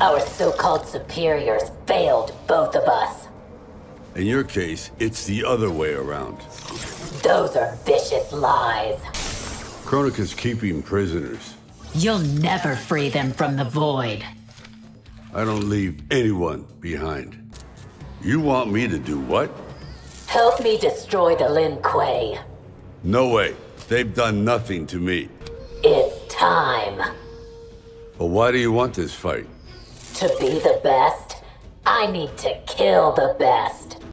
Our so-called superiors failed both of us. In your case, it's the other way around. Those are vicious lies. Kronika's keeping prisoners. You'll never free them from the void. I don't leave anyone behind. You want me to do what? Help me destroy the Lin Kuei. No way. They've done nothing to me. It's time. But why do you want this fight? To be the best, I need to kill the best.